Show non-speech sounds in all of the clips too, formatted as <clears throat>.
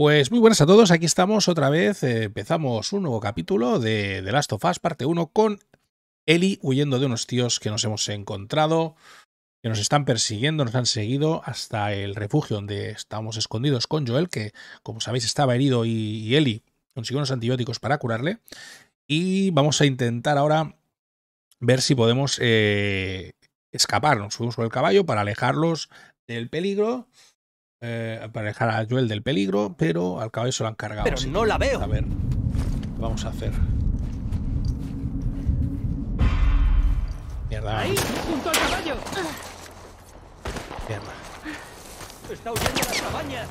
Pues muy buenas a todos, aquí estamos otra vez, eh, empezamos un nuevo capítulo de The Last of Us, parte 1, con Eli huyendo de unos tíos que nos hemos encontrado, que nos están persiguiendo, nos han seguido hasta el refugio donde estábamos escondidos con Joel, que como sabéis estaba herido y, y Eli consiguió unos antibióticos para curarle. Y vamos a intentar ahora ver si podemos eh, escapar. Nos subimos sobre el caballo para alejarlos del peligro. Eh, para alejar a Joel del peligro, pero al caballo se lo han cargado. Pero no la veo. A ver, ¿qué vamos a hacer? Mierda, ¡Ahí! ¡Junto al caballo! mierda. Está huyendo las cabañas.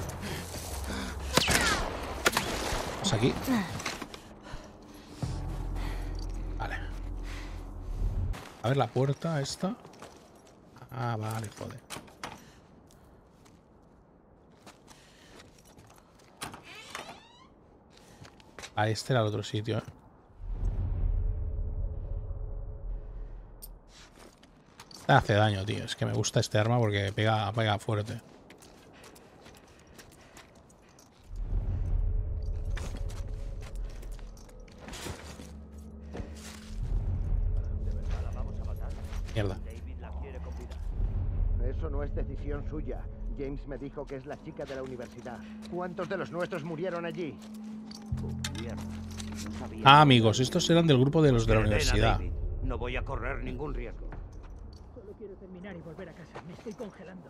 Vamos aquí. Vale. A ver la puerta esta. Ah, vale, joder. Ah, este era el otro sitio, ¿eh? Este hace daño, tío. Es que me gusta este arma porque pega, pega fuerte. Mierda. Eso no es decisión suya. James me dijo que es la chica de la universidad. ¿Cuántos de los nuestros murieron allí? Ah, amigos, estos eran del grupo de los de la universidad. David. No voy a correr ningún riesgo. Solo quiero terminar y volver a casa. Me estoy congelando.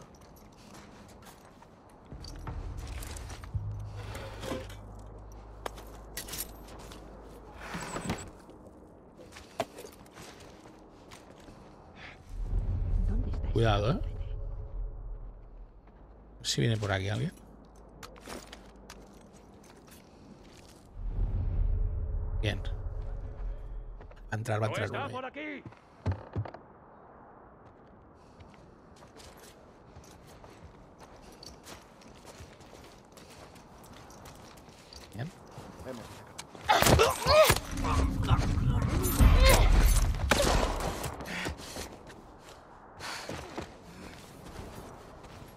¿Dónde está ese Cuidado, ¿eh? Si viene por aquí alguien. Bien. Va a entrar, va a entrar. Aquí! Bien. Hemos-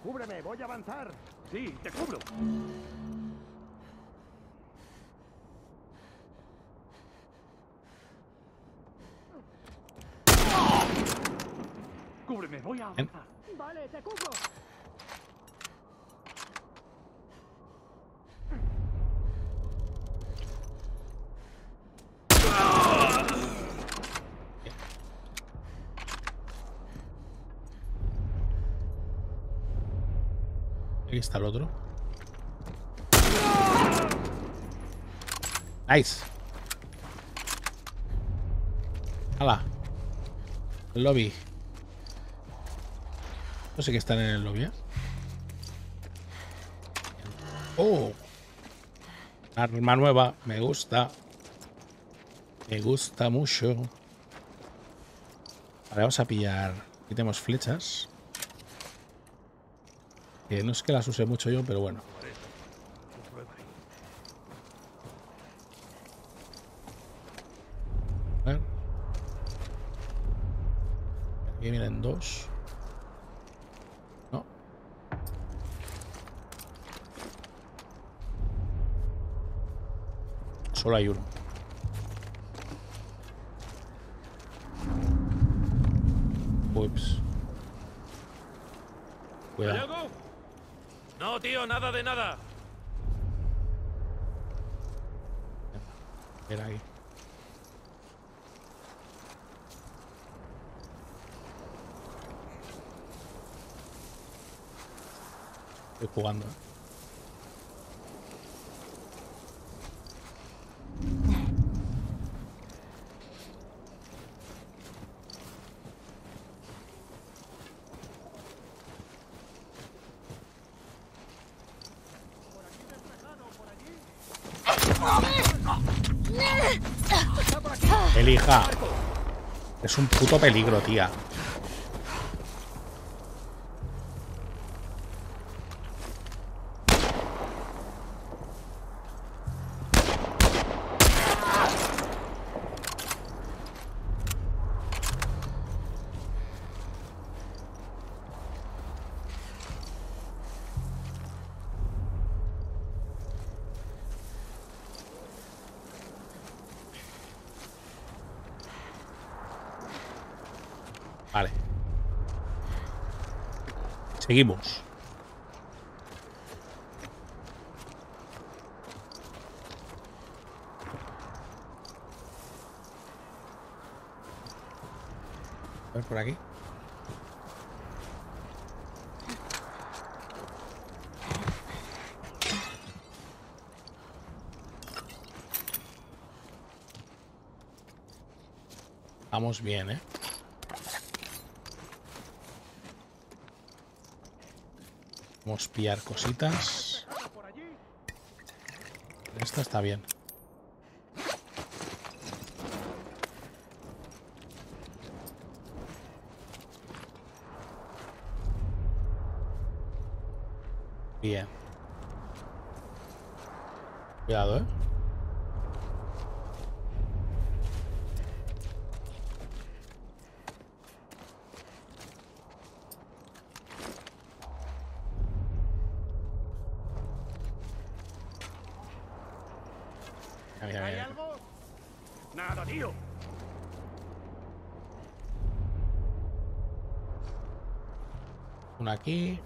¡Cúbreme! ¡Voy a avanzar! Sí, te cubro. Cúbreme, voy a Bien. Vale, te cubro. Aquí está el otro. Nice. Hala. Lobby. No sé qué están en el lobby, ¿eh? Oh. Arma nueva. Me gusta. Me gusta mucho. Vale, vamos a pillar. Aquí tenemos flechas. Que no es que las use mucho yo, pero bueno. A ver. Aquí vienen dos. No. Solo hay uno. Ups. ¿Hay Cuidado. algo? No, tío, nada de nada. Era ahí. Estoy jugando. Elija. Es un puto peligro, tía. Seguimos. A ver por aquí. Vamos bien, ¿eh? A pillar cositas. Esta está. Bien. Cuidado, ¿eh? Mira, ¿Hay mira. algo? Nada, tío. Una aquí.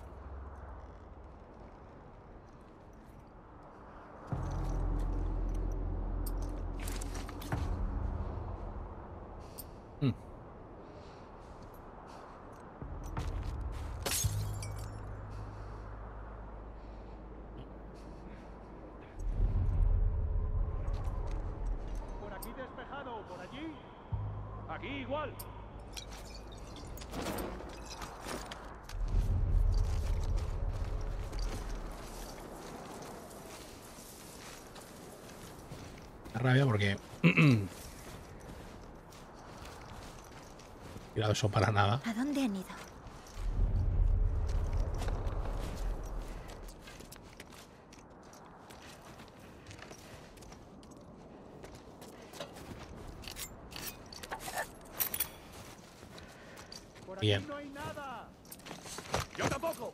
Hmm. Por aquí despejado, por allí. Aquí igual. Da rabia porque. Eso para nada. Por Bien. aquí no hay nada. Yo tampoco.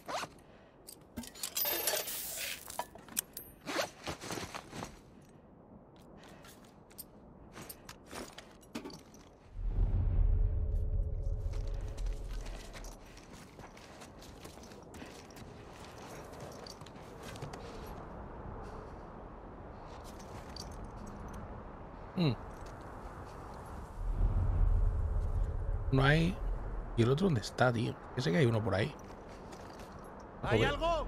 Hmm. Uno hay. ¿Y el otro dónde está, tío? Que sé que hay uno por ahí. ¿Hay Joder. algo?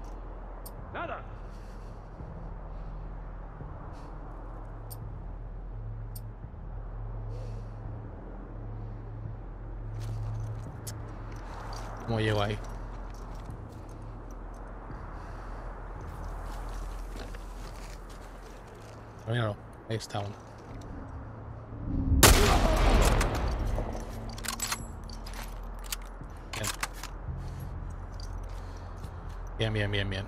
Nada. ¿Cómo llego ahí? Míralo, ahí está uno. Bien. Bien, bien, bien.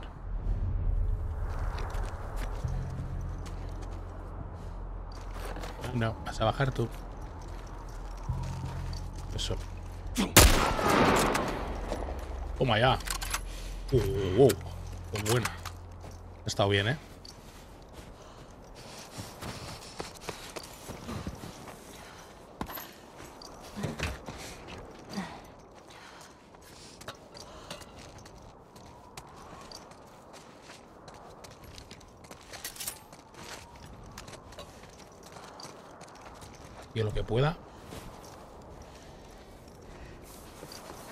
No, vas a bajar tú. Eso. Toma ya. Uh, wow. Qué buena. Ha estado bien, ¿eh? Pueda.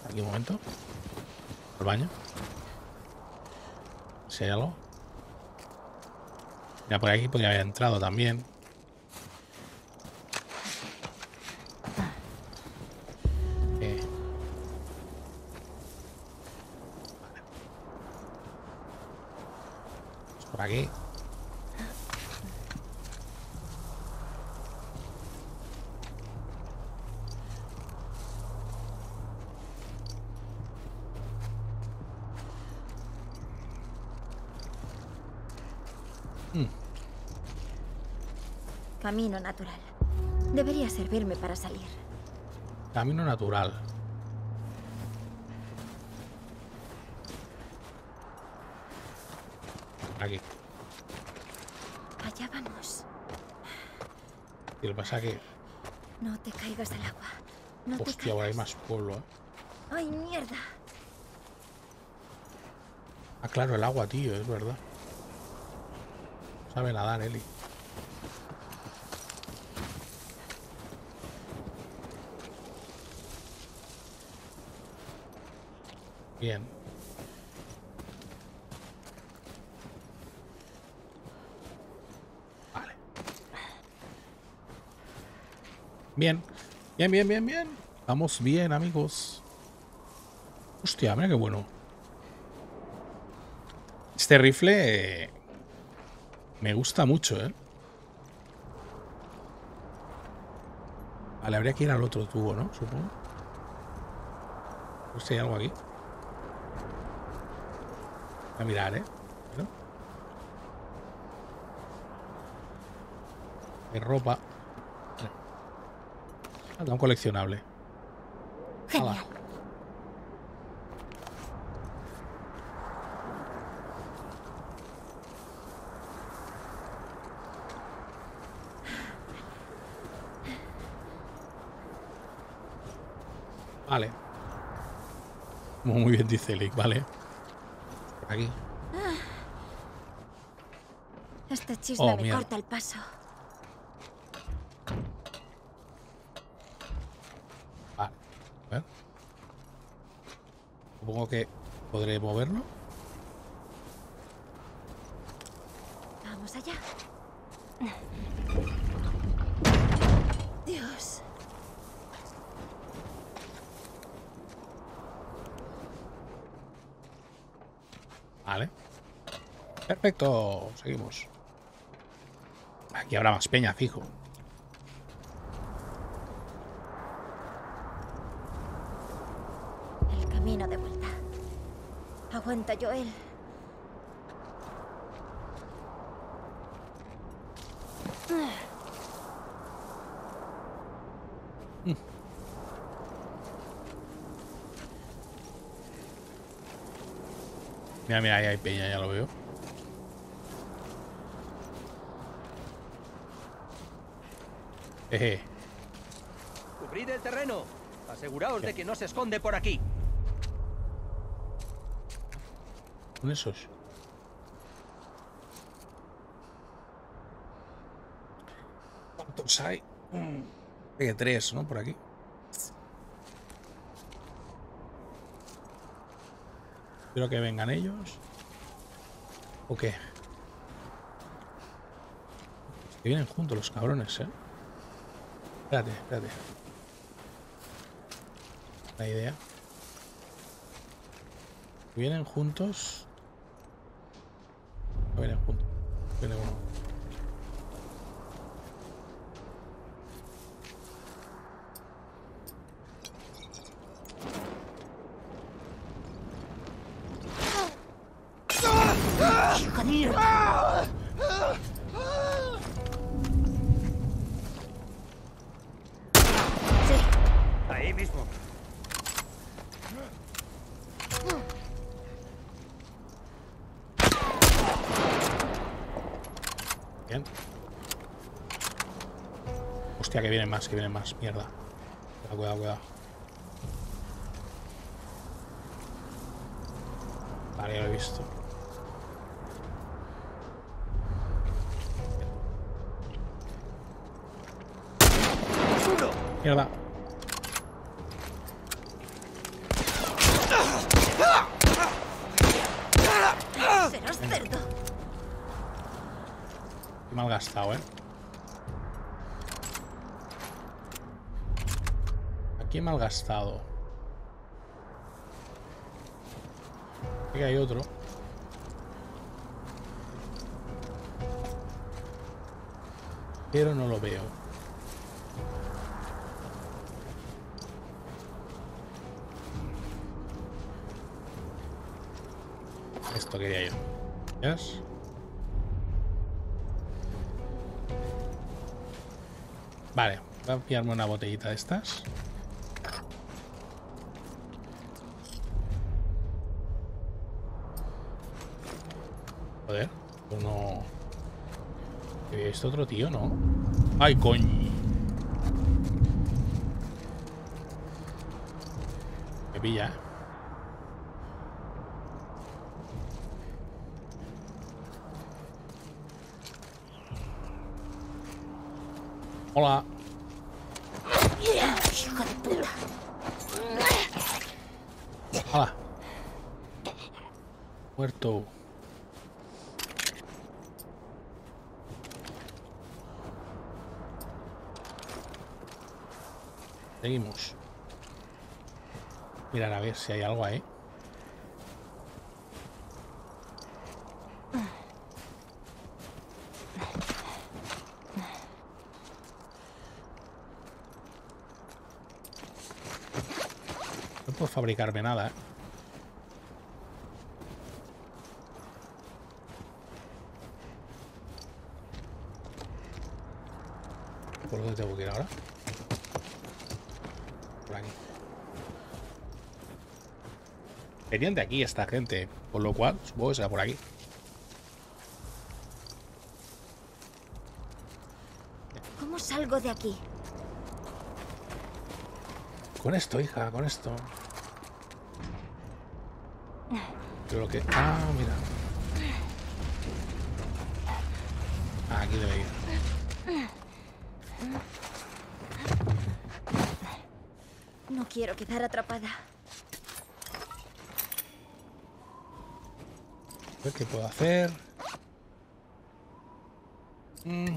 Aquí un momento. Al baño. Si hay algo. Mira, por aquí podría haber entrado también. Eh. Vale. Pues por aquí. Camino natural. Debería servirme para salir. Camino natural. Aquí. Allá vamos. Y lo pasa que No te caigas al agua. No te Hostia, ahora hay más pueblo, ¿eh? ¡Ay, mierda! Ah, claro, el agua, tío, es verdad. Sabe nadar, Eli. Bien. Vale. Bien. Bien, bien, bien, bien. Vamos bien, amigos. Hostia, mira qué bueno. Este rifle eh, me gusta mucho, ¿eh? Vale, habría que ir al otro tubo, ¿no? Supongo. No sé algo aquí. A mirar, ¿eh? ¿No? Hay ropa. Ah, da un coleccionable. Genial. Vale. Muy bien, dice Lick, vale. Aquí. Este chisme Oh, me mierda. corta el paso. Vale. A ver. Supongo que podré moverlo. Vamos allá. Dios. Vale. Perfecto. Seguimos. Aquí habrá más peña, fijo. El camino de vuelta. Aguanta, Joel. Mira, mira, ahí hay peña, ya lo veo. Eje. Cubrid el terreno. Aseguraos de que no se esconde por aquí. Son esos. ¿Cuántos hay? Mm, Que tres, ¿no? Por aquí. Espero que vengan ellos. ¿O qué? Que vienen juntos los cabrones, ¿eh? Espérate, espérate. La idea. Vienen juntos. Más, que vienen más. Mierda. Cuidado, cuidado, cuidado. Vale, ya lo he visto. Mierda. Aquí mal gastado. Aquí hay otro. Pero no lo veo. Esto quería yo. ¿Ves? Vale, voy a una botellita de estas. Joder, pues no. Este otro tío, ¿no? Ay, coño. Me pilla, ¿eh? Hola. Hijo de puta. Hola. Muerto. Seguimos. Mirar a ver si hay algo ahí. No puedo fabricarme nada, ¿eh? ¿Por dónde tengo que ir ahora? Por aquí. Venían de aquí esta gente, por lo cual supongo que será por aquí. ¿Cómo salgo de aquí? Con esto, hija, con esto. <laughs> Lo que. Ah, mira. Ah, aquí debe ir. No quiero quedar atrapada. Ver qué puedo hacer. Mm.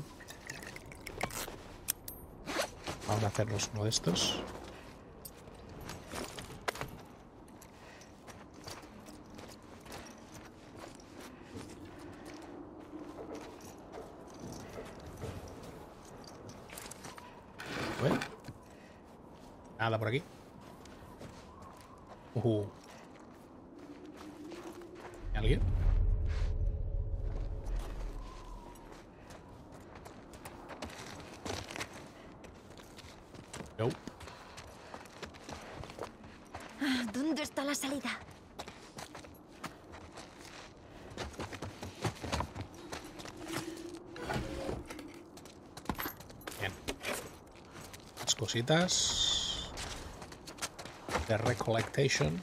Vamos a hacernos uno de estos. Bueno. Nada por aquí. Uh. ¿Alguien? No. ¿Dónde está la salida? Bien. Las cositas. De recollectation.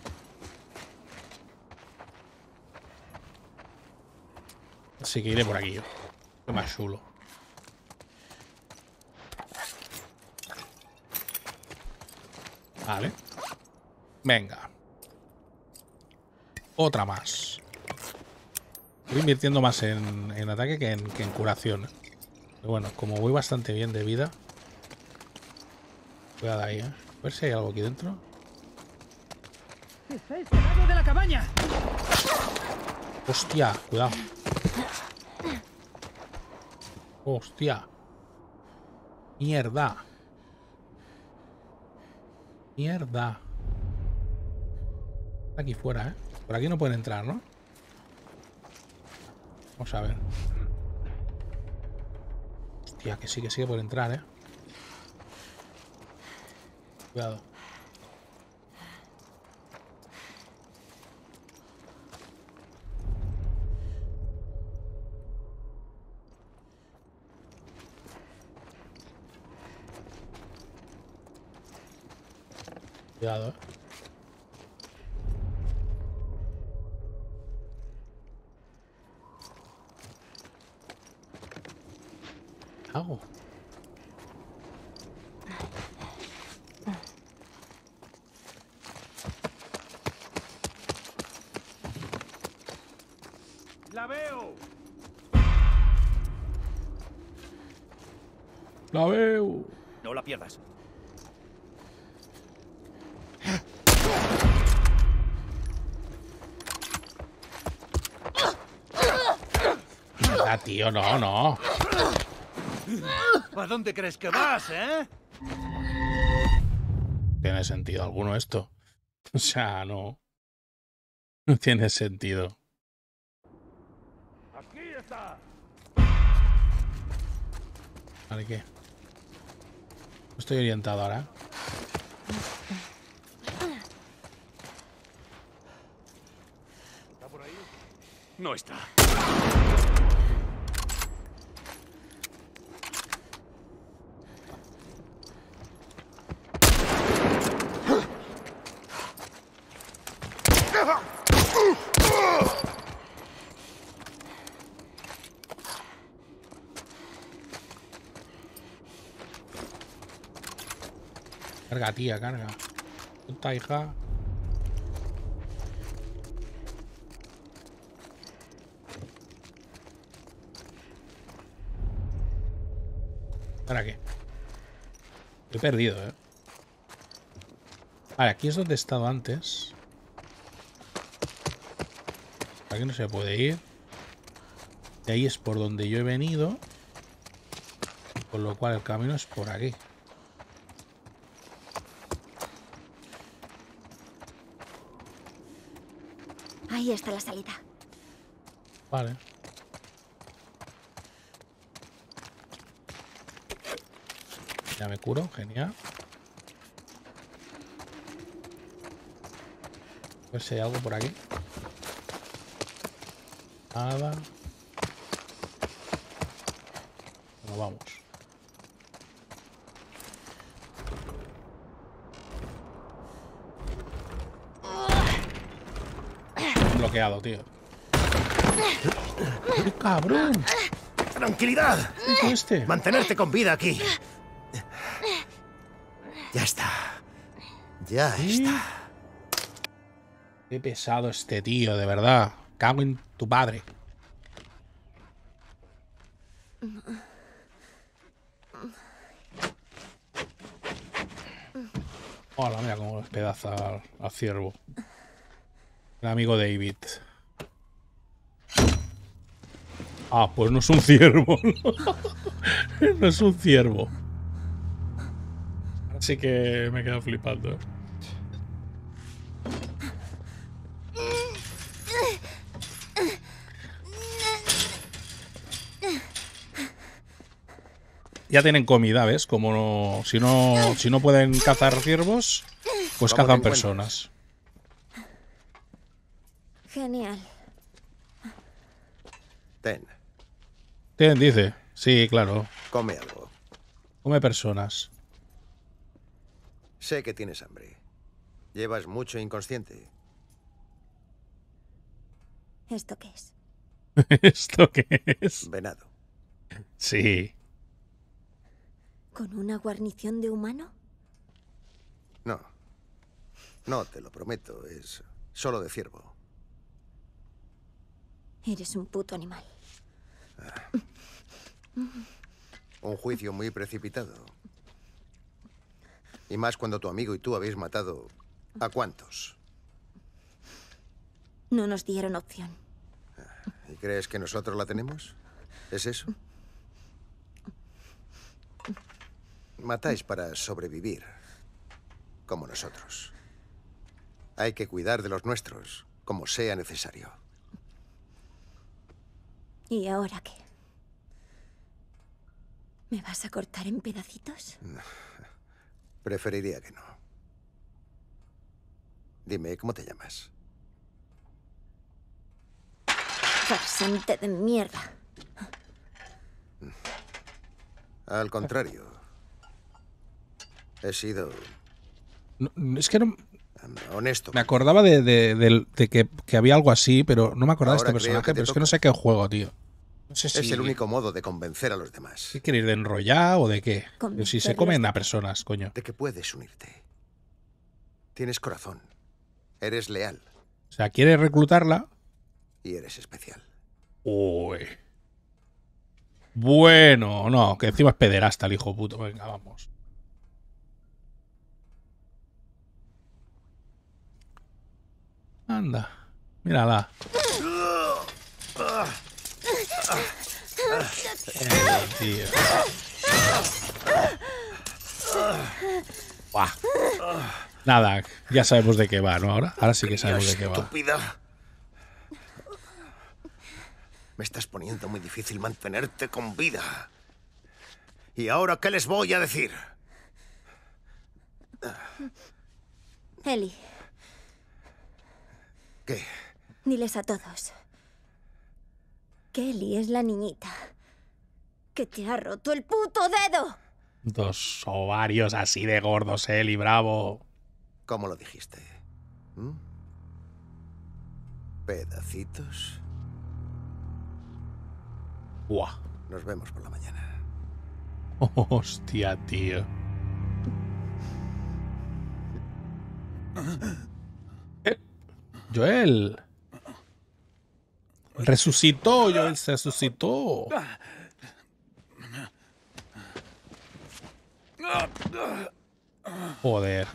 Así que iré por aquí yo. Más chulo. Vale. Venga. Otra más. Estoy invirtiendo más en, en ataque que en, que en curación. ¿eh? Pero bueno, como voy bastante bien de vida. Cuidado ahí, ¿eh? A ver si hay algo aquí dentro. ¡Está este lado de la cabaña! Hostia, cuidado. Hostia. Mierda. Mierda. Está aquí fuera, ¿eh? Por aquí no pueden entrar, ¿no? Vamos a ver. Hostia, que sí, que que pueden entrar, ¿eh? Cuidado. Cuidado, eh. ¿Qué hago? ¡La veo! La veo. No la pierdas. Ah, tío, no, no. ¿A dónde crees que vas, eh? Tiene sentido alguno esto. <laughs> O sea, no. No tiene sentido. Vale, ¿qué? No Estoy orientado ahora. ¿Está por ahí? No está. Carga, tía, carga. Puta hija. ¿Para qué? He perdido, ¿eh? Vale, aquí es donde he estado antes. Aquí no se puede ir. De ahí es por donde yo he venido. Con lo cual el camino es por aquí. La salida. Vale. Ya me curo, genial. Ver si hay algo por aquí. Nada. Bueno, vamos. Bloqueado, tío. ¡Qué cabrón! ¡Tranquilidad! ¿Qué es este? Mantenerte con vida aquí. Ya está. Ya está. Qué pesado este tío, de verdad. Cago en tu padre. Hola, mira cómo despedaza al, al ciervo. El amigo David. Ah, pues no es un ciervo. No, <laughs> no es un ciervo. Así que me he quedado flipando. ¿eh? Ya tienen comida, ¿ves? Como no, si no, si no pueden cazar ciervos, pues ¿Cómo te cazan personas. Genial. Ten, ¿Quién dice? Sí, claro. come algo. Come personas. Sé que tienes hambre. Llevas mucho inconsciente. ¿Esto qué es? <laughs> ¿Esto qué es? Venado. Sí. ¿Con una guarnición de humano? No. No, te lo prometo. Es solo de ciervo. Eres un puto animal. Un juicio muy precipitado. Y más cuando tu amigo y tú habéis matado a cuántos. No nos dieron opción. ¿Y crees que nosotros la tenemos? ¿Es eso? Matáis para sobrevivir, como nosotros. Hay que cuidar de los nuestros, como sea necesario. ¿Y ahora qué? ¿Me vas a cortar en pedacitos? Preferiría que no. Dime, ¿cómo te llamas? Farsante de mierda. Al contrario. He sido No, es que no, honesto. me acordaba de, de- del- de que, que había algo así, pero no me acordaba de este personaje. Pero es que no sé qué juego, tío. No sé si. Es el único modo de convencer a los demás. ¿Qué queréis de enrollar o de qué? Si se comen a personas, coño. De que puedes unirte. Tienes corazón. Eres leal O sea, ¿quieres reclutarla? y eres especial. Uy. Bueno, no, que encima es pederasta el hijo puto. Venga, vamos. Anda, mírala. Eh, tío. Buah. Nada, ya sabemos de qué va, ¿no? Ahora, ahora sí que sabemos de qué va. Estúpida. Me estás poniendo muy difícil mantenerte con vida. ¿Y ahora qué les voy a decir? Eli, ¿Qué? diles a todos. Eli es la niñita. Que te ha roto el puto dedo. Dos ovarios así de gordos, Eli, bravo. ¿Cómo lo dijiste? ¿Mm? Pedacitos. Buah. Nos vemos por la mañana. <laughs> Hostia, tío. <laughs> Joel. Resucitó, Joel se resucitó. Joder.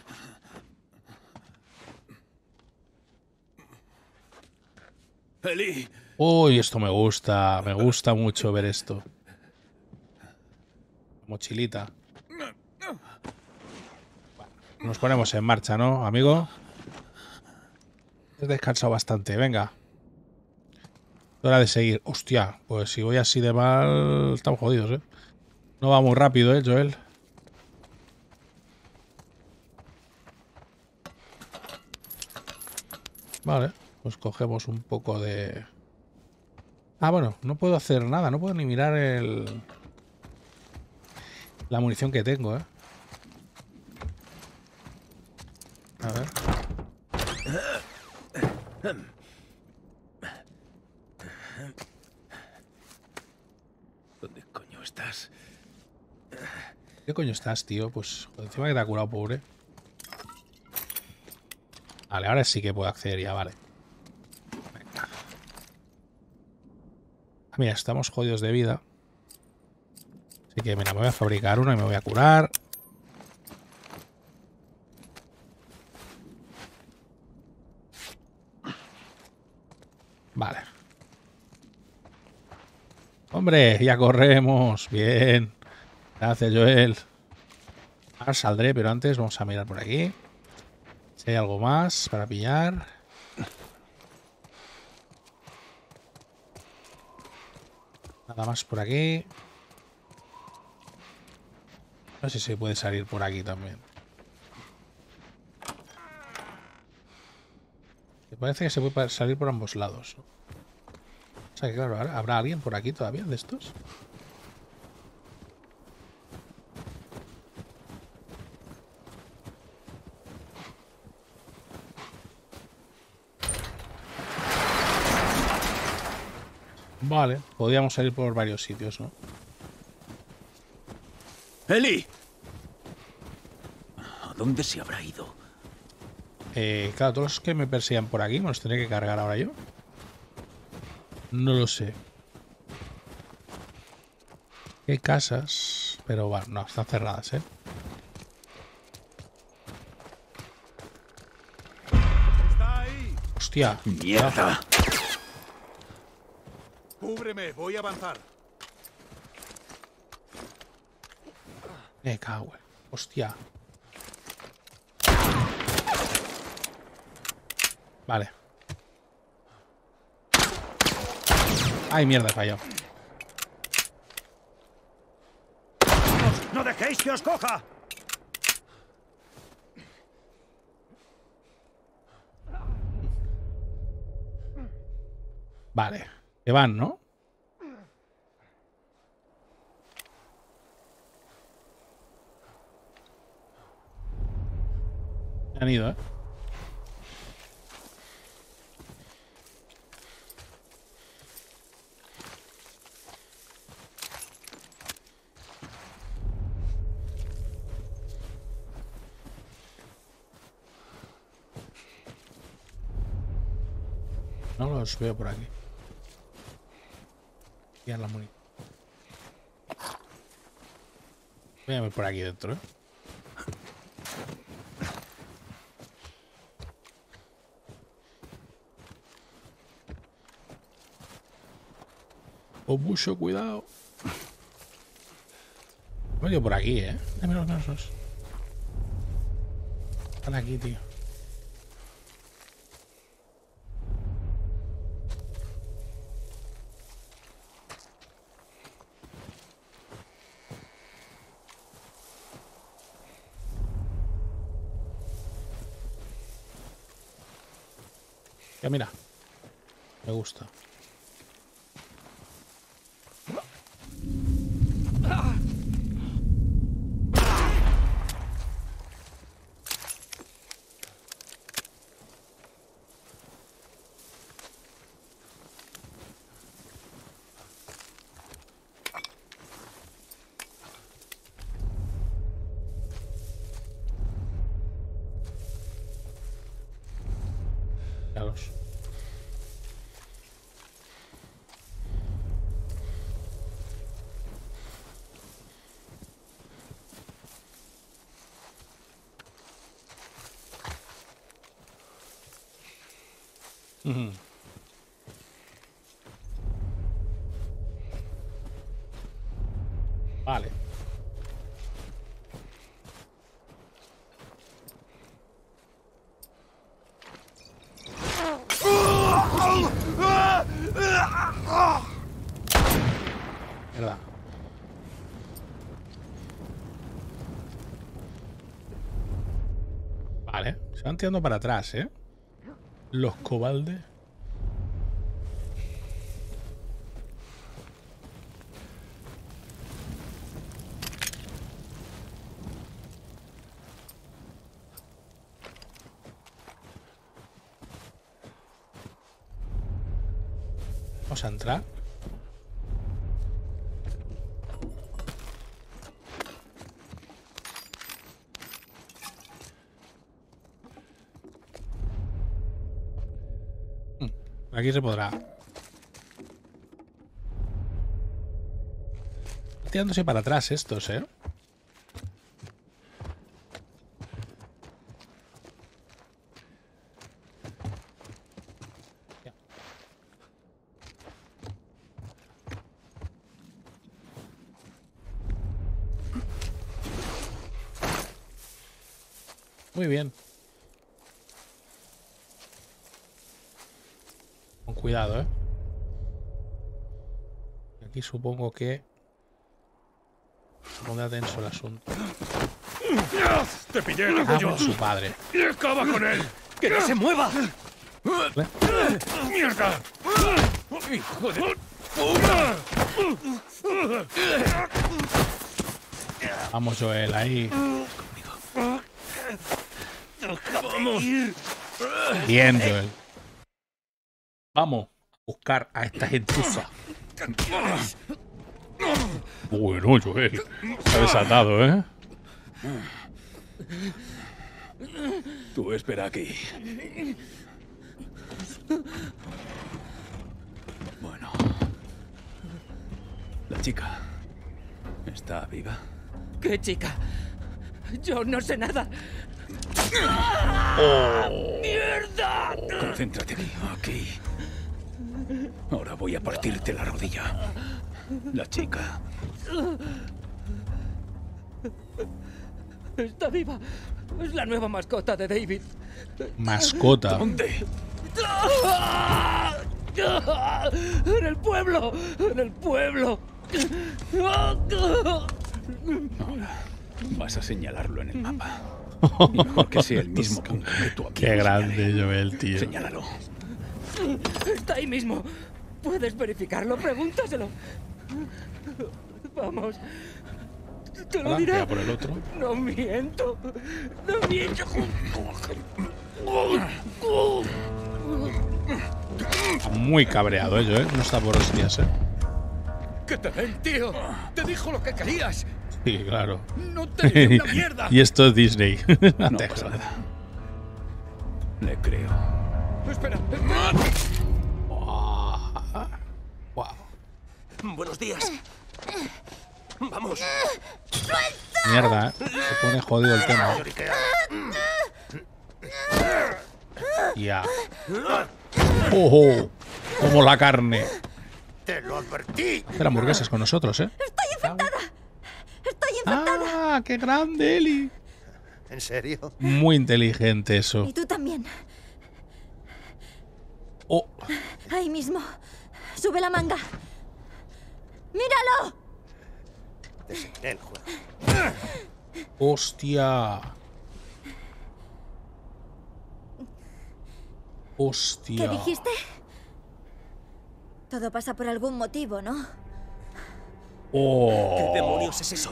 Eli, Uy, esto me gusta. Me gusta mucho ver esto. Mochilita. Nos ponemos en marcha, ¿no, amigo? He descansado bastante. Venga. Hora de seguir. Hostia, pues si voy así de mal, estamos jodidos, ¿eh? No va muy rápido, ¿eh, Joel? Vale, pues cogemos un poco de... Ah, bueno, no puedo hacer nada, no puedo ni mirar el... La munición que tengo, ¿eh? A ver. ¿dónde coño estás? ¿Qué coño estás, tío? Pues encima que te ha curado, pobre. Vale, ahora sí que puedo acceder ya, vale. Venga. Ah, mira, estamos jodidos de vida. Así que, mira, me voy a fabricar uno y me voy a curar. Vale. Hombre, ya corremos. Bien. Gracias, Joel. Ahora saldré, pero antes vamos a mirar por aquí. Si hay algo más para pillar. Nada más por aquí. No sé si se puede salir por aquí también. Me parece que se puede salir por ambos lados. O sea que claro, ¿habrá alguien por aquí todavía de estos? Vale, podríamos salir por varios sitios, ¿no? ¡Eli! ¿A dónde se habrá ido? Eh, claro, todos los que me persigan por aquí, ¿me los tendré que cargar ahora yo? No lo sé. Hay casas, pero bueno, no, están cerradas, ¿eh? ¡Está ahí! Hostia. ¡Mierda! Cúbreme, voy a avanzar. Me cago. en- Hostia. Vale. Ay, mierda, he fallado. ¡No dejéis que os coja! Vale. Que van, ¿no? Han ido, ¿eh? No los veo por aquí. Ya la munición. Voy a ver por aquí dentro, ¿eh? Con mucho cuidado. Medio por aquí, ¿eh? Dame los nasos. Están aquí, tío. Ya mira. Me gusta. Vale. Vale, se van tirando para atrás, ¿eh? Los cobaldes. Vamos a entrar. Mm, Aquí se podrá. Tirándose para atrás estos, ¿eh? Muy bien. Cuidado, ¿eh? Aquí supongo que... Se pondrá tenso el asunto. ¡Te pillé, Ah, capullo! por su padre. ¡Y acaba con él! ¡Que no se mueva! ¿Ve? ¡Mierda! ¡Hijo de... Vamos, Joel, ahí. ¡Vamos! Bien, Joel. Vamos a buscar a esta gentuza. Bueno, Joel. Ha desatado, ¿eh? Tú espera aquí. Bueno. La chica. ¿Está viva? ¿Qué chica? Yo no sé nada. ¡Mierda! Concéntrate aquí. Ahora voy a partirte la rodilla. La chica. Está viva. Es la nueva mascota de David. Mascota. ¿Dónde? En el pueblo. En el pueblo. Vas a señalarlo en el mapa. <laughs> Y mejor que sea el mismo punto que tú aquí. Qué grande. Joel, tío. Señálalo. Está ahí mismo. ¿Puedes verificarlo? Pregúntaselo. Vamos. Te lo tira por el otro. No miento. No miento. Está muy cabreado, ¿eh, Joel? No está por hostias, ¿eh? ¡Que te den, tío! ¡Te dijo lo que querías! Sí, claro. ¡No te diré una <laughs> mierda! y esto es Disney. <laughs> No No te pasa nada. Le creo. ¡Espera! espera. Wow. Buenos días. Vamos. Mierda, ¿eh? Se pone jodido el tema. Ya. ¡Ojo! Como la carne. ¡Te lo advertí! Hacer hamburguesas con nosotros, ¿eh? Estoy infectada. ¡Ah! ¡Qué grande, Eli! ¿En serio? Muy inteligente eso. Y tú también. Oh, Ahí mismo. Sube la manga. ¡Míralo! Te seguiré el juego. hostia. Hostia. ¿Qué dijiste? Todo pasa por algún motivo, ¿no? Oh, ¿Qué demonios es eso?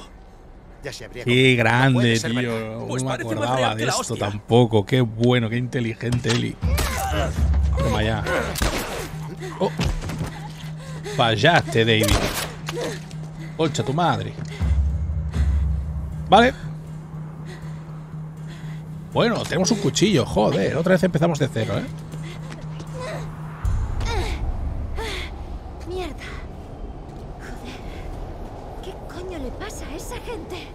Ya se habría qué grande, tío. verdad. Pues no me acordaba de esto hostia. tampoco. Qué bueno, qué inteligente, Eli. Toma ya. Oh. Fallaste, David. Concha tu madre. Vale. Bueno, tenemos un cuchillo, joder. Otra vez empezamos de cero, ¿eh? gente.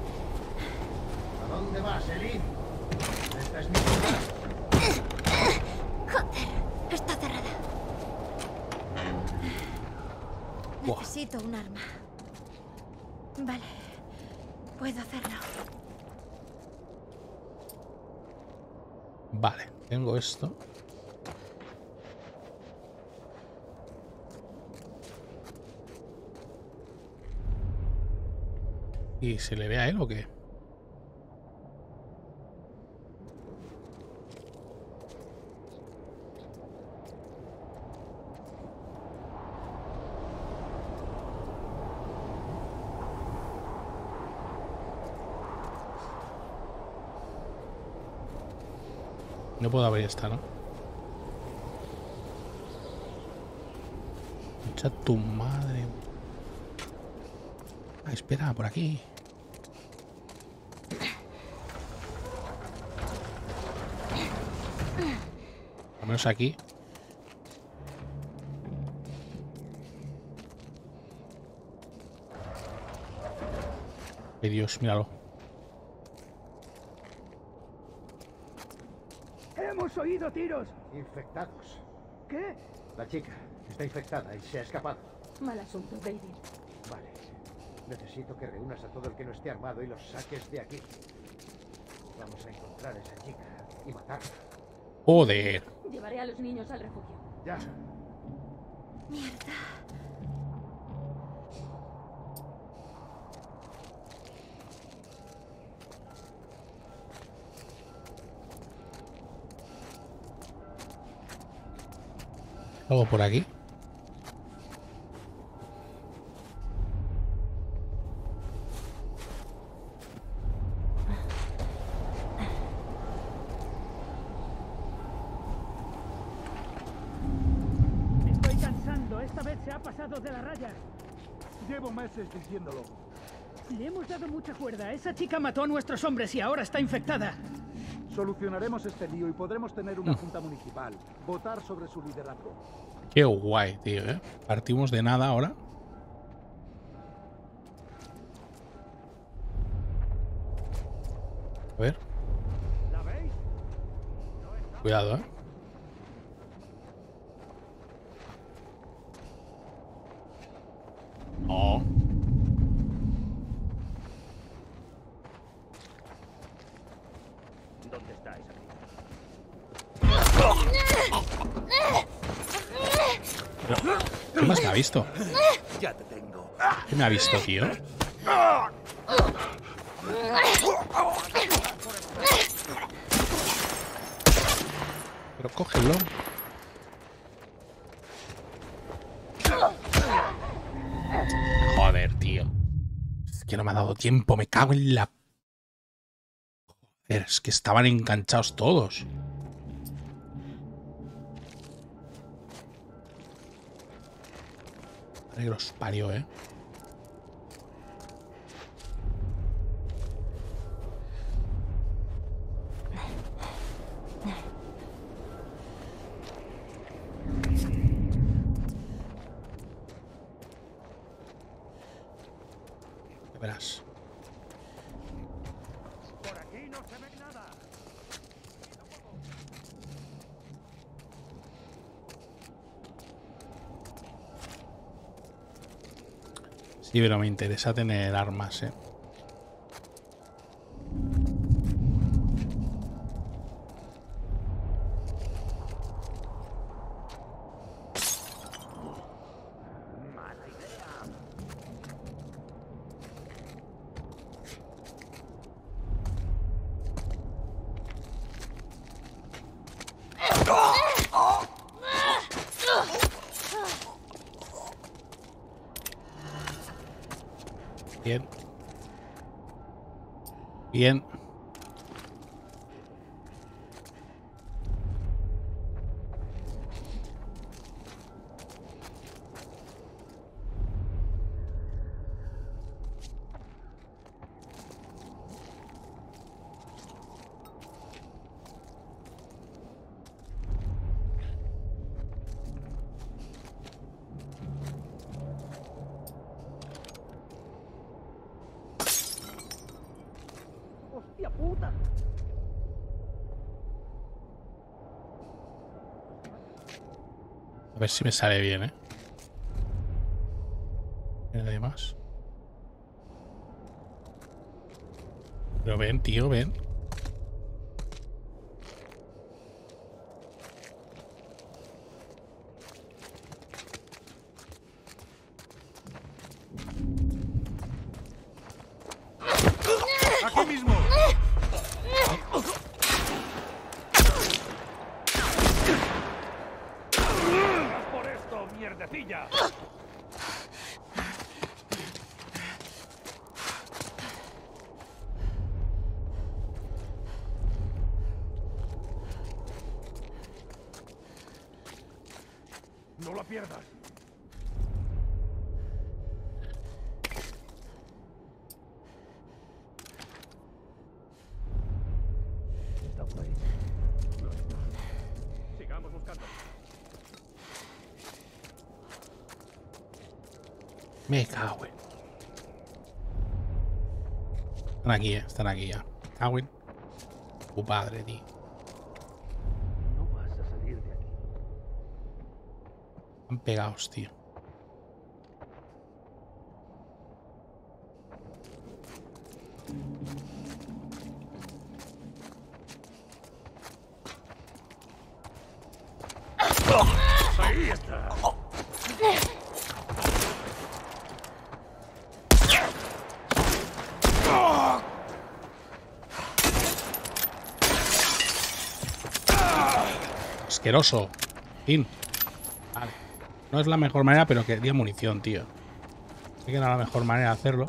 ¿A dónde vas, Elin? Esta es mi ciudad. Joder, está cerrada. Buah. Necesito un arma. Vale, puedo hacerlo. Vale, tengo esto. ¿Y se le ve a él o qué? No puedo abrir esta, ¿no? Echa tu madre. Ah, espera, por aquí. Al menos aquí. Dios, míralo. Hemos oído tiros. Infectados. ¿Qué? La chica está infectada y se ha escapado. Mal asunto, David. Vale. Necesito que reúnas a todo el que no esté armado y los saques de aquí. Vamos a encontrar a esa chica y matarla. Joder. Llevaré a los niños al refugio. Ya. Mierda. Algo por aquí. Estoy cansando. Esta vez se ha pasado de la raya. Llevo meses diciéndolo. Le hemos dado mucha cuerda. Esa chica mató a nuestros hombres y ahora está infectada. Solucionaremos este lío y podremos tener una junta municipal. Votar sobre su liderazgo. Qué guay, tío, ¿eh? Partimos de nada ahora. A ver. Cuidado, ¿eh? No. ¿Dónde está esa cría? ¿Qué más me ha visto? Ya te tengo. ¿Qué me ha visto, tío? Pero cógelo. Joder, tío. Es que no me ha dado tiempo, me cago en la... Joder, es que estaban enganchados todos. Madre que los parió, eh. Verás. Por aquí no se ve nada. Sí, pero me interesa tener armas, eh. Bien. Bien. ¡Hostia puta! A ver si me sale bien, ¿eh? Nadie más. Pero ven, tío, ven. Aquí, eh. Están aquí ya. Cago en. Tu padre, tío. No vas a salir de aquí. Están pegados, tío. Vale. No es la mejor manera, pero quería munición, tío. Sé que era la mejor manera de hacerlo.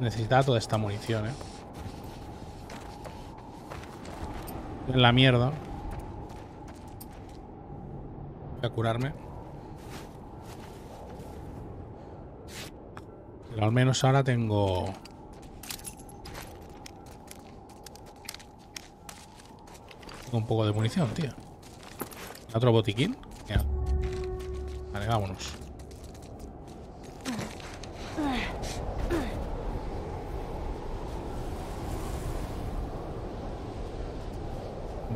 Necesitaba toda esta munición, eh. En la mierda. Voy a curarme. Pero al menos ahora tengo... Tengo un poco de munición, tío. ¿Otro botiquín? Mira. Vale, vámonos.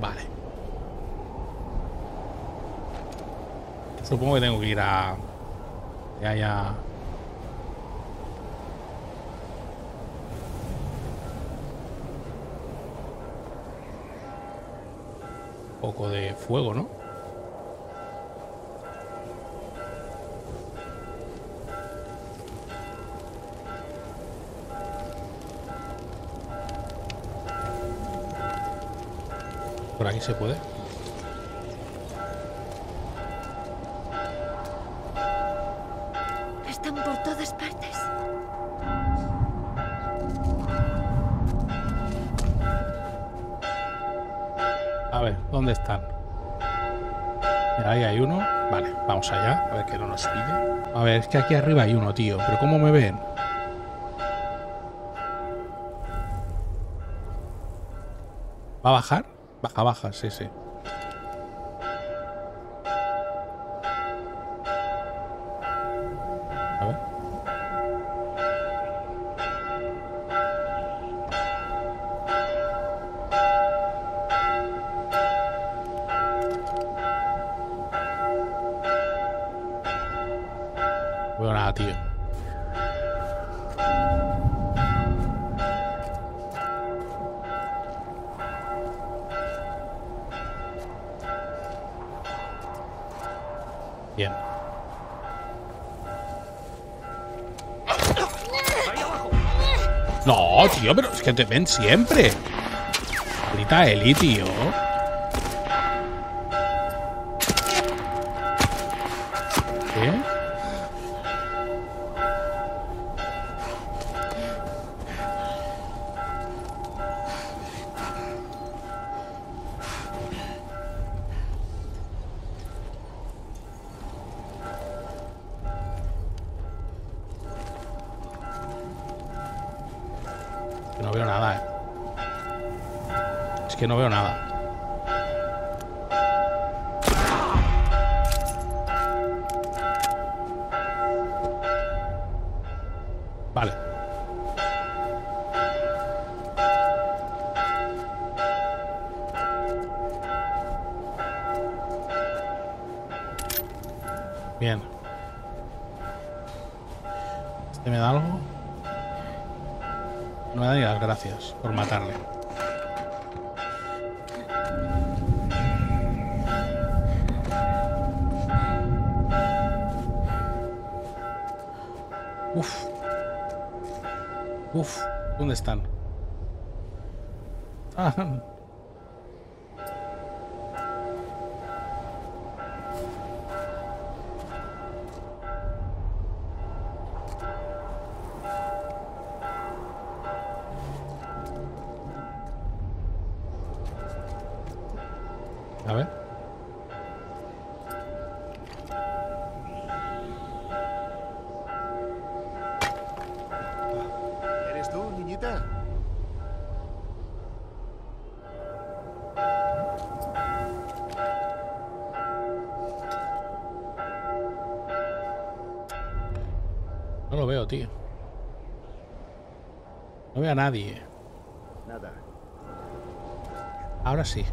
Vale. Supongo que tengo que ir a... Que haya... poco de fuego, ¿no? Por aquí se puede. ¿Dónde están? Mira, ahí hay uno. Vale, vamos allá. A ver que no nos pille. A ver, es que aquí arriba hay uno, tío. Pero ¿cómo me ven? ¿Va a bajar? Baja, baja, sí, sí. Que te ven siempre. Ahorita Eli, tío. Nadie. Nada. Ahora sí.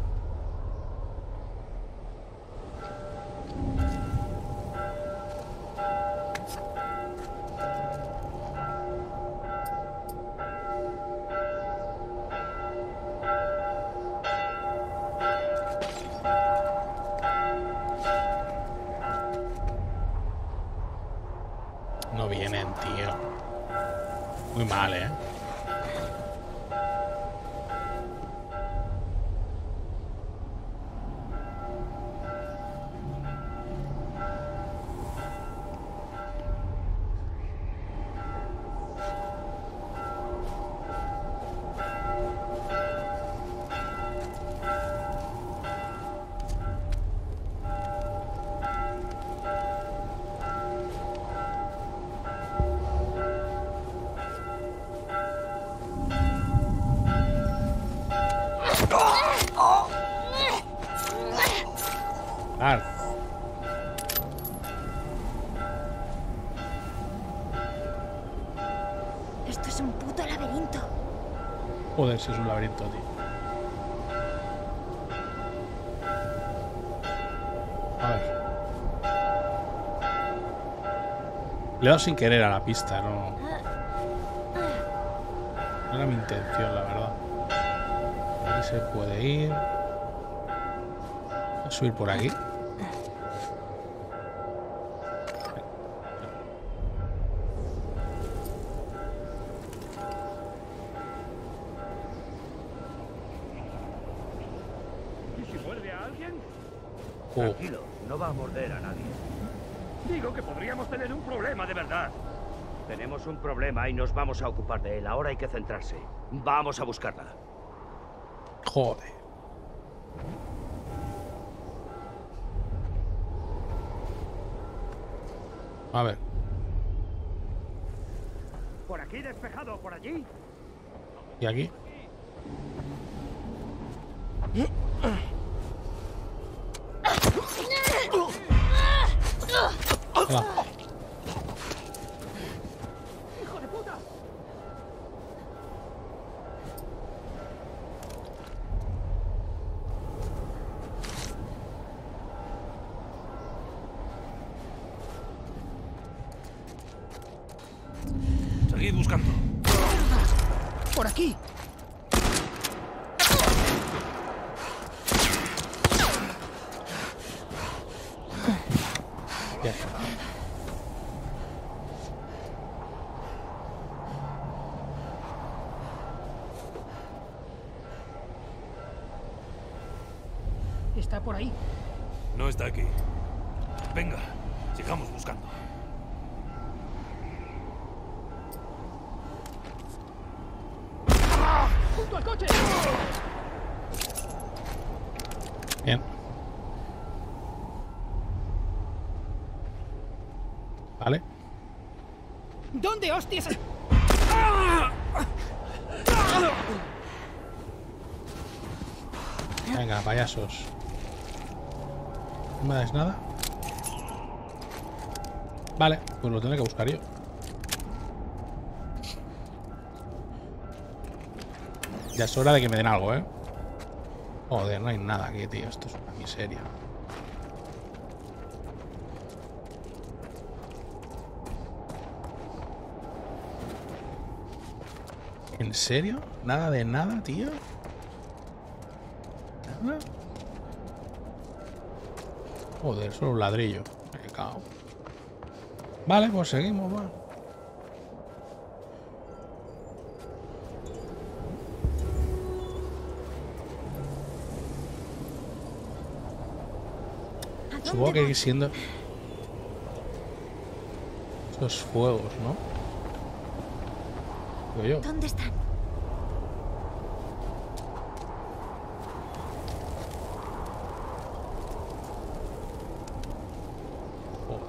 Es un laberinto, tío. A ver. Le he dado sin querer a la pista, no. No era mi intención, la verdad. Aquí se puede ir. A subir por aquí. A nadie. Digo que podríamos tener un problema de verdad. Tenemos un problema y nos vamos a ocupar de él. Ahora hay que centrarse. Vamos a buscarla. joder. A ver. Por aquí despejado, por allí. ¿Y aquí? <clears throat> Hola. ¡Hijo de puta! Seguid buscando. Por aquí. Bien. Está por ahí. No está aquí. Venga, sigamos buscando. ¡Junto al coche! Bien. Vale. ¿Dónde hostias? Venga, payasos. ¿No me dais nada? Vale, pues lo tendré que buscar yo. Ya es hora de que me den algo, ¿eh? Joder, no hay nada aquí, tío. Esto es una miseria. ¿En serio? ¿Nada de nada, tío? ¿Nada? Joder, solo un ladrillo. Me cago. Vale, pues seguimos, va. ¿A dónde Supongo que siendo... Esos fuegos, ¿no? Yo. ¿Dónde están? Joder.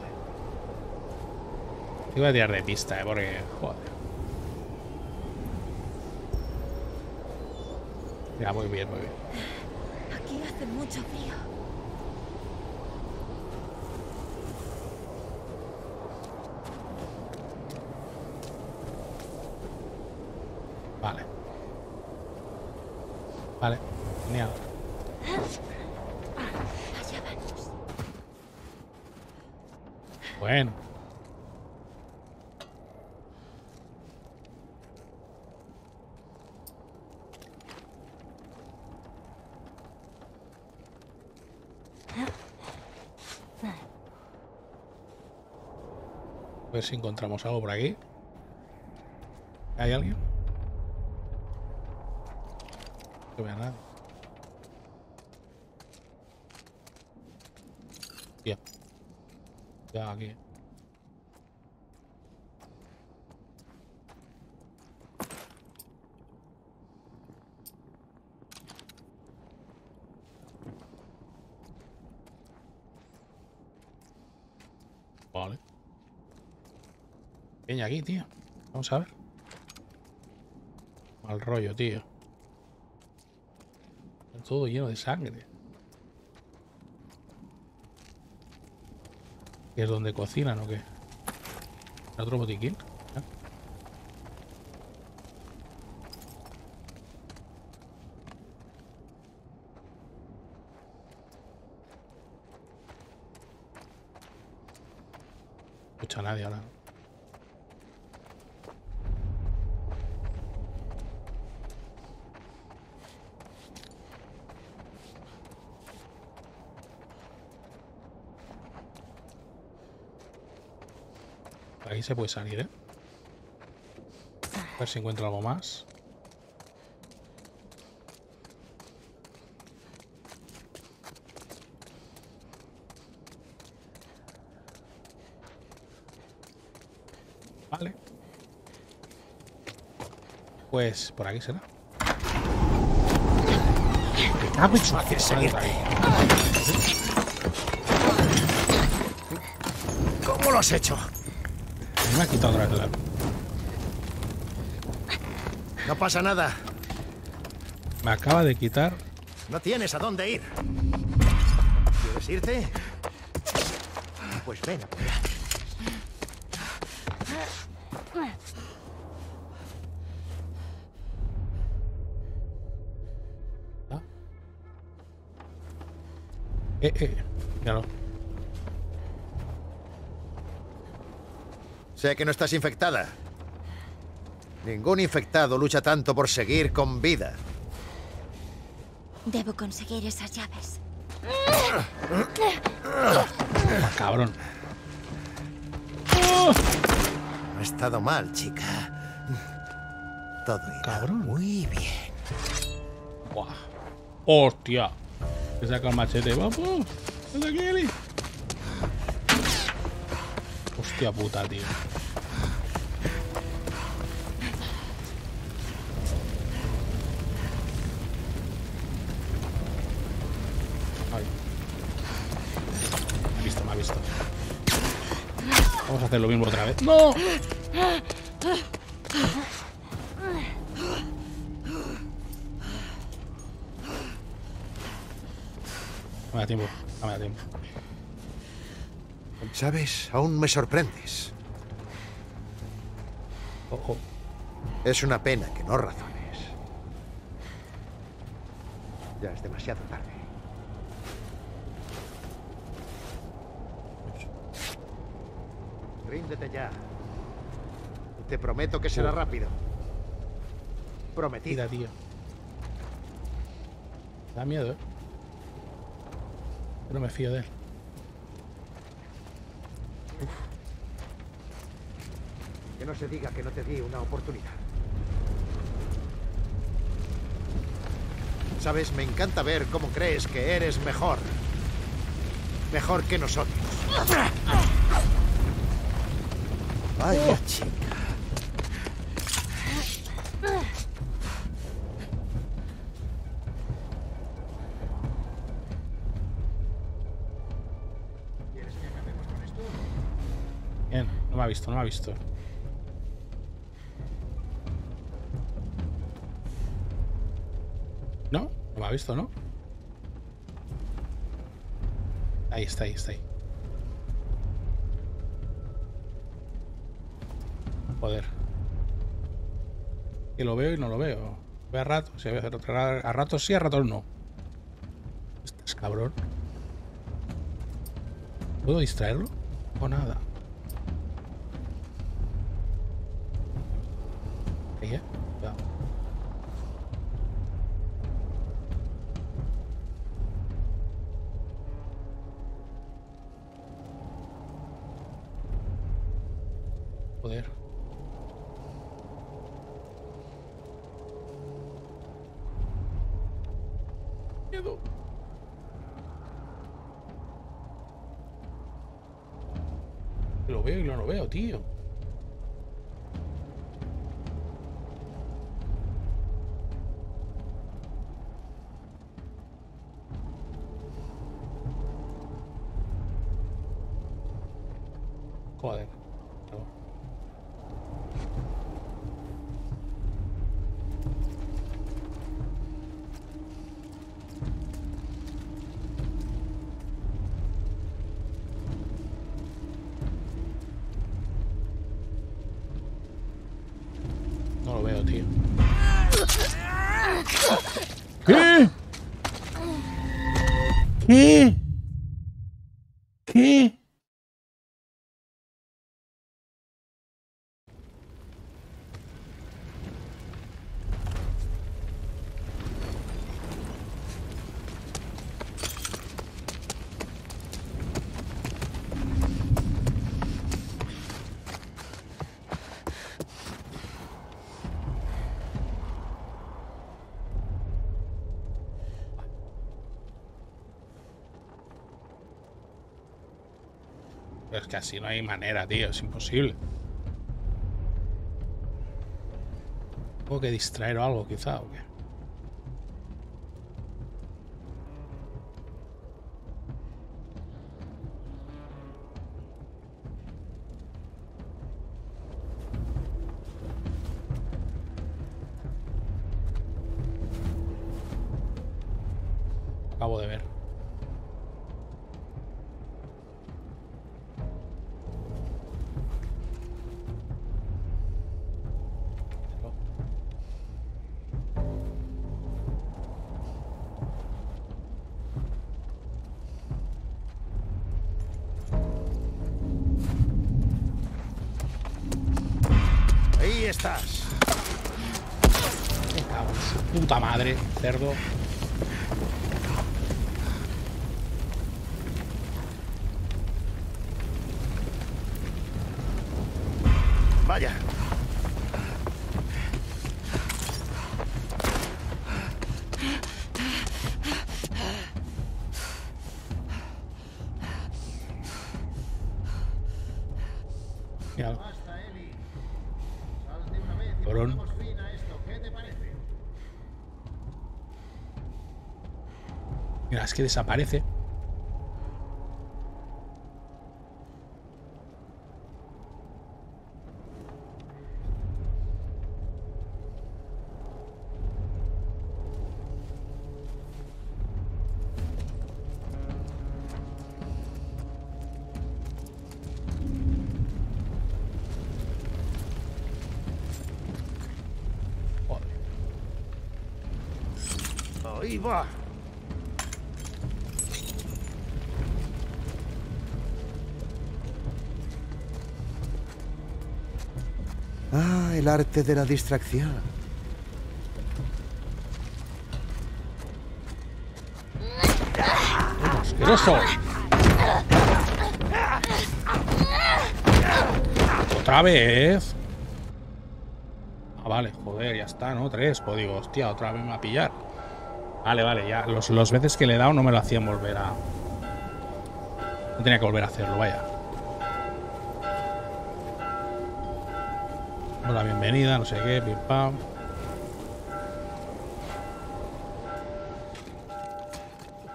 Te iba a tirar de pista, ¿eh? Porque... Joder. Ya, muy bien, muy bien. Aquí hace mucho frío. Vale. Vale. Genial. Allá vamos. Bueno. A si encontramos algo por aquí. ¿Hay alguien? No veo. Ya. Ya aquí. Vale. Aquí, tío. Vamos a ver. Mal rollo, tío. Está todo lleno de sangre. ¿Qué es donde cocinan o qué? ¿Otro botiquín? ¿Ah? No escucha a nadie ahora. Por Ahí se puede salir, ¿eh? A ver si encuentro algo más. Vale. Pues por aquí será. su hacer seguirte. ¿Cómo lo has hecho? Me ha quitado la... No pasa nada. Me acaba de quitar. No tienes a dónde ir. ¿Quieres irte? Pues ven. ¿Ah? Eh, eh. Ya no. Sé que no estás infectada. Ningún infectado lucha tanto por seguir con vida. Debo conseguir esas llaves. Ah, cabrón. No ha estado mal, chica. Todo irá Cabrón. muy bien. Buah. Hostia. Se saca el machete. Vamos. Hostia puta, tío. Hacer lo mismo otra vez. ¡No! No me da tiempo. No me da tiempo. ¿Sabes? Aún me sorprendes. Ojo. Es una pena que no razones. Ya es demasiado tarde. Ríndete ya. Y te prometo que será rápido. Prometido. Mira, tío. Da miedo, ¿eh? No me fío de él. Que no se diga que no te di una oportunidad. Sabes, me encanta ver cómo crees que eres mejor. Mejor que nosotros. Vaya chica. Bien, no me ha visto, no me ha visto. No, no me ha visto, ¿no? Ahí está, ahí está, ahí. Que lo veo y no lo veo. Veo a ratos, a ratos sí, a ratos no. Este es cabrón. ¿Puedo distraerlo? O nada. Joder. No. No lo veo, tío. ¿Qué? ¿Qué? ¿Qué? Pero es que así no hay manera, tío. Es imposible. Tengo que distraer o algo, quizá, o qué. Cerdo. Vaya. Cabrón. Mira, es que desaparece. el arte de la distracción. ¡Asqueroso! ¡Otra vez! Ah, vale, joder, ya está, ¿no? Tres códigos. Hostia, otra vez me va a pillar. Vale, vale, ya. Los, los veces que le he dado no me lo hacían volver a... No tenía que volver a hacerlo, vaya. Hola, bienvenida, no sé qué, pim pam.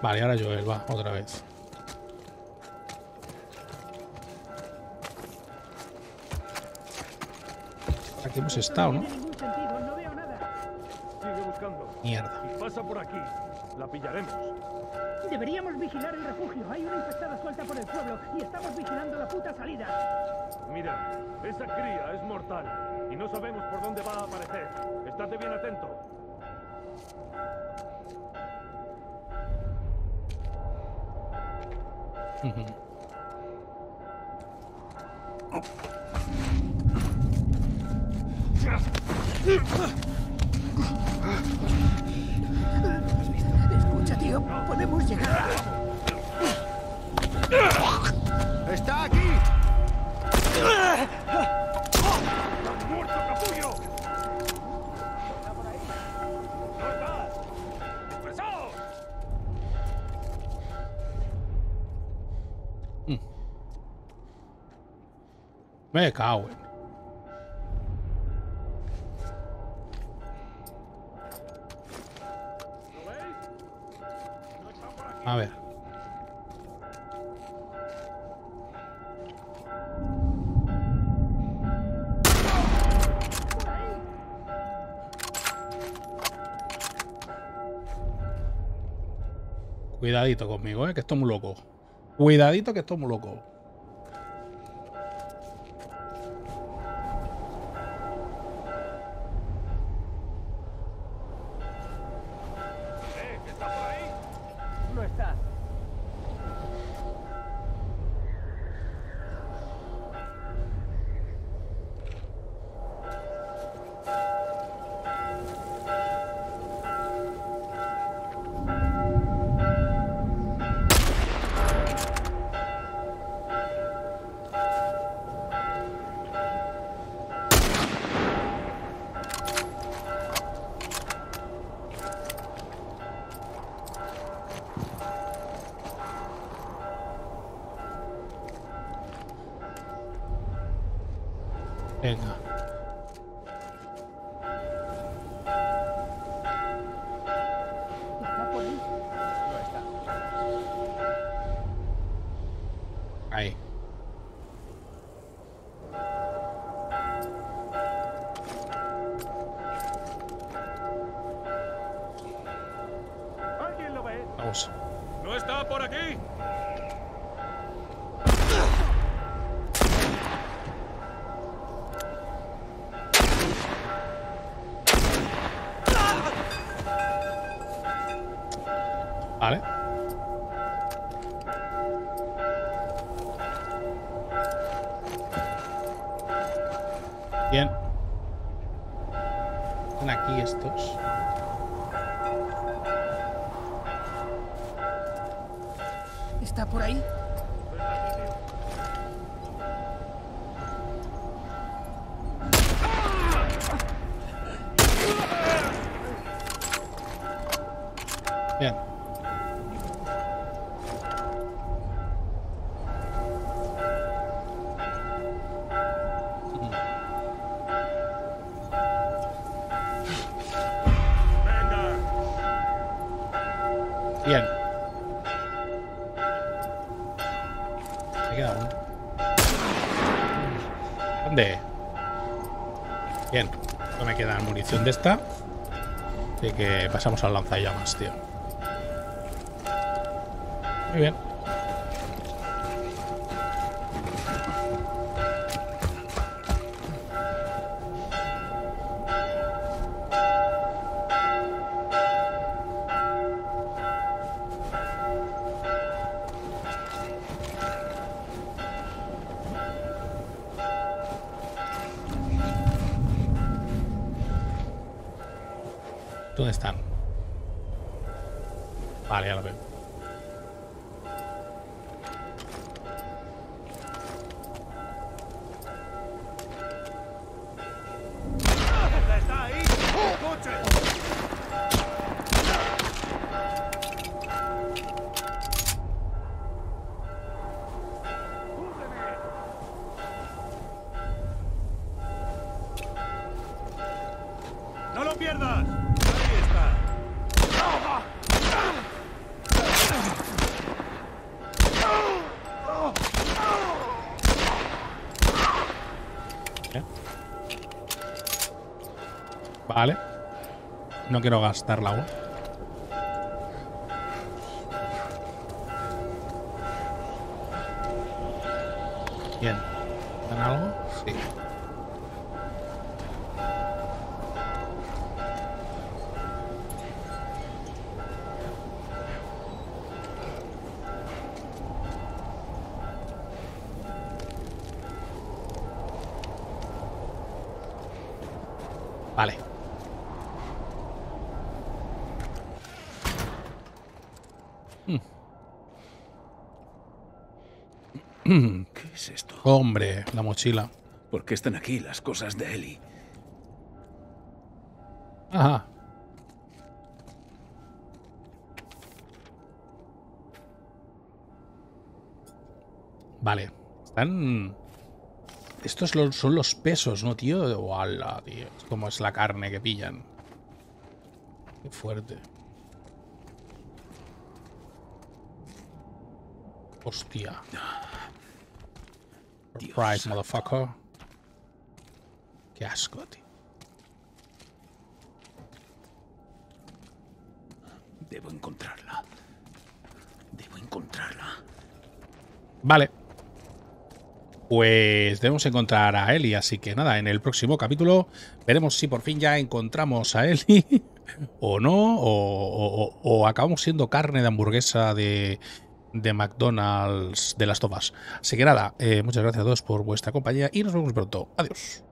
Vale, ahora Joel, va, otra vez. Aquí hemos estado, ¿no? Mierda. Pasa por aquí, la pillaremos. Deberíamos vigilar el refugio. Hay una infectada suelta por el pueblo y estamos vigilando la puta salida. Mira, esa cría es mortal y no sabemos por dónde va a aparecer. Estate bien atento. Escucha, tío, podemos llegar. ¡Está aquí! Me cago en. A ver. Cuidadito conmigo, eh, que estoy muy loco. Cuidadito que estoy muy loco. Vamos. ¿No está por aquí? Vale. Bien. Están aquí estos. Por ahí? Munición de esta. Así que pasamos al lanzallamas, tío. Muy bien. Mierdas! Ahí está. Vale. No quiero gastarla aún. Bien. Mochila. ¿Por qué están aquí las cosas de Ellie? Ajá. Vale. Están... Estos son los pesos, ¿no, tío? ¡Wala, tío! Es como es la carne que pillan. Qué fuerte. Hostia. Surprise, motherfucker. Qué asco, tío. Debo encontrarla. Debo encontrarla. Vale. Pues debemos encontrar a Eli, así que nada, en el próximo capítulo veremos si por fin ya encontramos a Eli <laughs> o no, o- o acabamos siendo carne de hamburguesa de, de McDonald's de las tofas. Así que nada, eh, muchas gracias a todos por vuestra compañía y nos vemos pronto. Adiós.